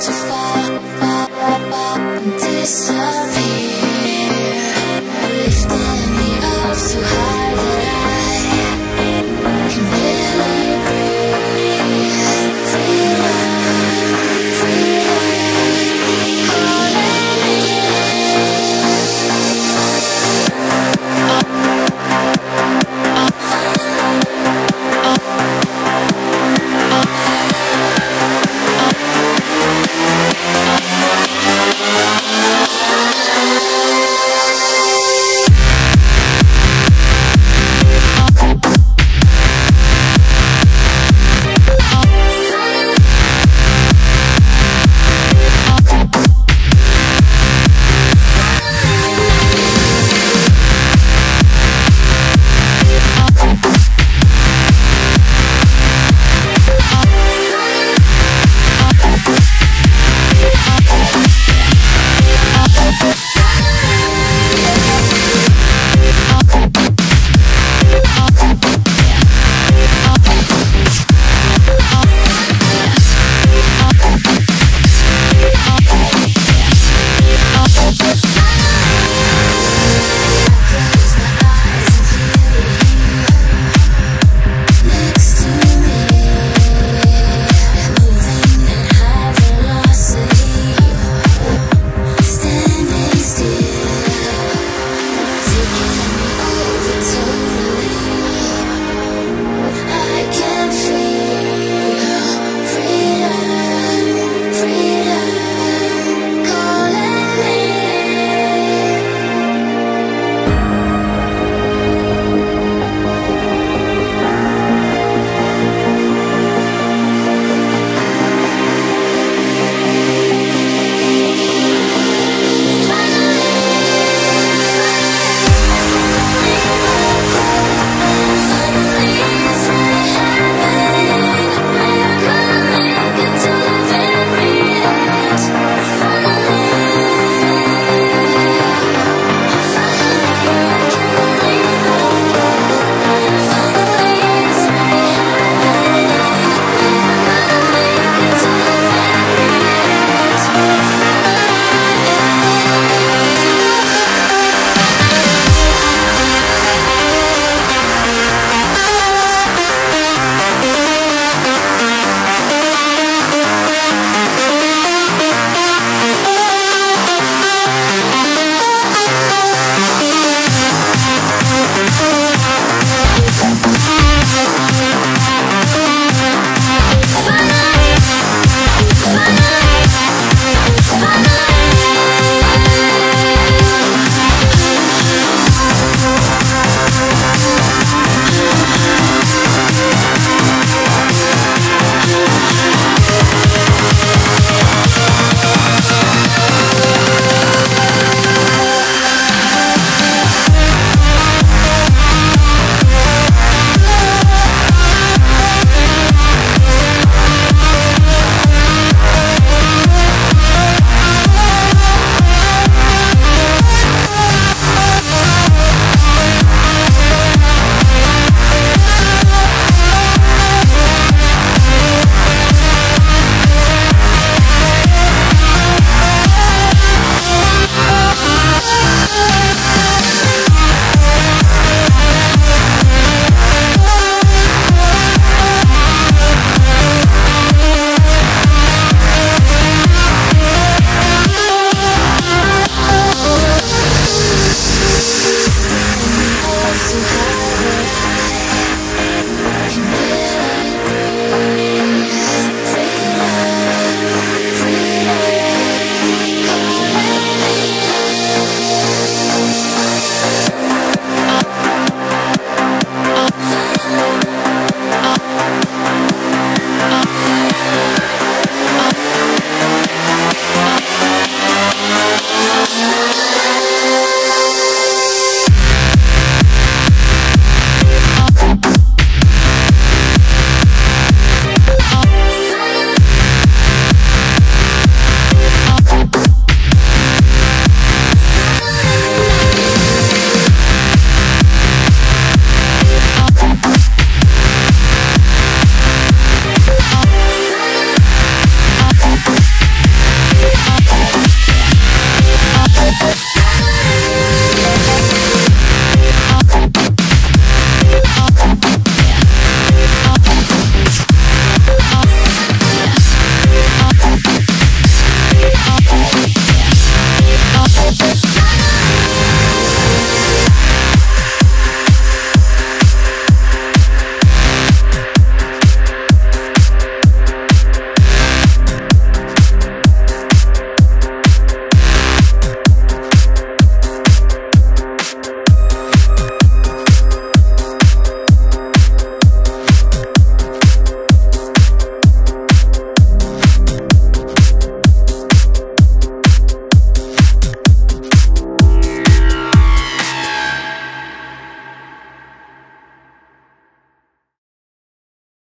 to fall.